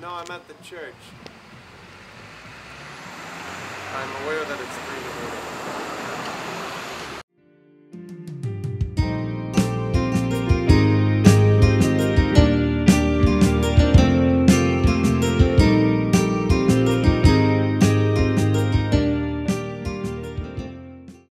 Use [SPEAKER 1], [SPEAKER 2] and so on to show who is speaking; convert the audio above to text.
[SPEAKER 1] No, I'm at the church. I'm aware that it's 3